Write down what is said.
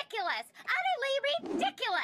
ridiculous! Utterly ridiculous!